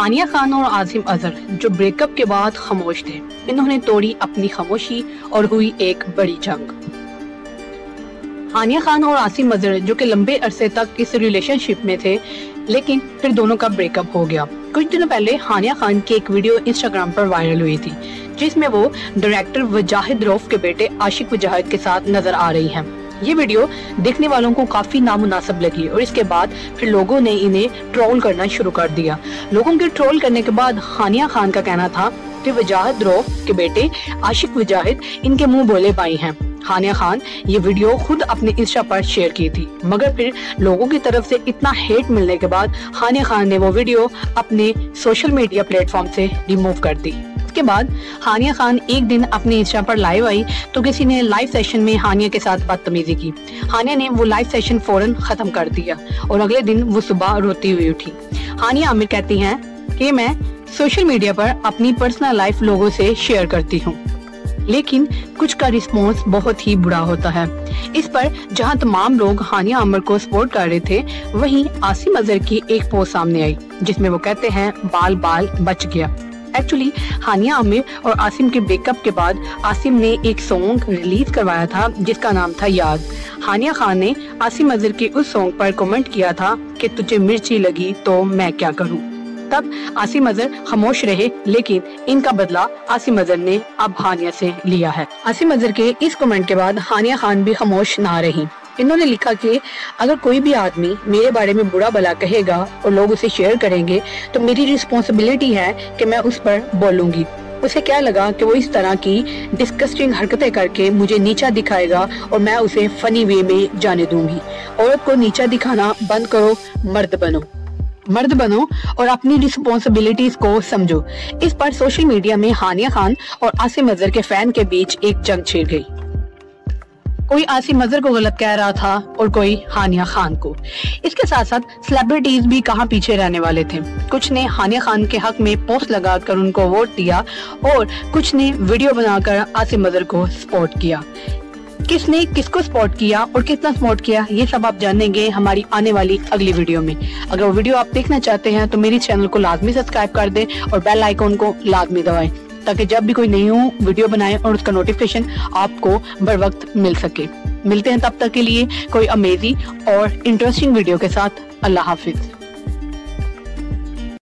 हानिया खान और आसिम अजहर, जो ब्रेकअप के बाद खामोश थे। इन्होंने तोड़ी अपनी खामोशी और हुई एक बड़ी जंग। हानिया खान और आसिम अजहर, जो कि लंबे अरसे तक इस रिलेशनशिप में थे, लेकिन फिर दोनों का ब्रेकअप हो गया। कुछ दिनों पहले हानिया खान की एक वीडियो इंस्टाग्राम पर वायरल हुई थी, जिसमें वो डायरेक्टर वजाहिद रौफ के बेटे आशिक वजाहिद के साथ नज़र आ रही हैं। ये वीडियो देखने वालों को काफ़ी नामुनासिब लगी और इसके बाद फिर लोगों ने इन्हें ट्रोल करना शुरू कर दिया। लोगों के ट्रोल करने के बाद हानिया खान का कहना था कि वजाहिद रौफ के बेटे आशिक वजाहिद इनके मुँह बोले बाई हैं। हानिया खान ये वीडियो खुद अपने इंस्टा पर शेयर की थी, मगर फिर लोगों की तरफ़ से इतना हेट मिलने के बाद हानिया खान ने वो वीडियो अपने सोशल मीडिया प्लेटफॉर्म से रिमूव कर दी। इसके बाद हानिया खान एक दिन अपने इंस्टा पर लाइव आई तो किसी ने लाइव सेशन में हानिया के साथ बदतमीजी की। हानिया ने वो लाइव सेशन फ़ौरन खत्म कर दिया और अगले दिन वो सुबह रोती हुई उठी। हानिया आमिर कहती हैं कि मैं सोशल मीडिया पर अपनी पर्सनल लाइफ लोगों से शेयर करती हूँ। लेकिन कुछ का रिस्पॉन्स बहुत ही बुरा होता है। इस पर जहाँ तमाम लोग हानिया अमर को सपोर्ट कर रहे थे, वहीं आसिम अजहर की एक पोस्ट सामने आई, जिसमें वो कहते हैं बाल बाल बच गया। एक्चुअली हानिया आमिर और आसिम के ब्रेकअप के बाद आसिम ने एक सॉन्ग रिलीज़ करवाया था, जिसका नाम था याद। हानिया खान ने आसिम अजहर के उस सॉन्ग पर कमेंट किया था कि तुझे मिर्ची लगी तो मैं क्या करूँ। तब आसिम अजहर खामोश रहे, लेकिन इनका बदला आसिम अजहर ने अब हानिया से लिया है। आसिम अजहर के इस कमेंट के बाद हानिया खान भी खामोश ना रही। इन्होंने लिखा कि अगर कोई भी आदमी मेरे बारे में बुरा भला कहेगा और लोग उसे शेयर करेंगे तो मेरी रिस्पॉन्सिबिलिटी है कि मैं उस पर बोलूँगी। उसे क्या लगा कि वो इस तरह की डिस्कस्टिंग हरकतें करके मुझे नीचा दिखाएगा और मैं उसे फनी वे में जाने दूँगी। औरत को नीचा दिखाना बंद करो, मर्द बनो। मर्द बनो और अपनी रिस्पॉन्सिबिलिटीज को समझो। इस पर सोशल मीडिया में हानिया खान और आसिम अजहर के फ़ैन के बीच एक जंग छिड़ गई। कोई आसिम अजहर को गलत कह रहा था और कोई हानिया खान को। इसके साथ साथ सेलिब्रिटीज भी कहाँ पीछे रहने वाले थे। कुछ ने हानिया खान के हक में पोस्ट लगाकर उनको वोट दिया और कुछ ने वीडियो बनाकर आसिम अजहर को सपोर्ट किया। किसने किसको सपोर्ट किया और कितना सपोर्ट किया, ये सब आप जानेंगे हमारी आने वाली अगली वीडियो में। अगर वो वीडियो आप देखना चाहते हैं तो मेरी चैनल को लाजमी सब्सक्राइब कर दें और बेल आइकॉन को लाजमी दबाएँ। ताकि जब भी कोई नई वीडियो बनाए और उसका नोटिफिकेशन आपको बर वक्त मिल सके। मिलते हैं तब तक के लिए कोई अमेजिंग और इंटरेस्टिंग वीडियो के साथ। अल्लाह हाफिज।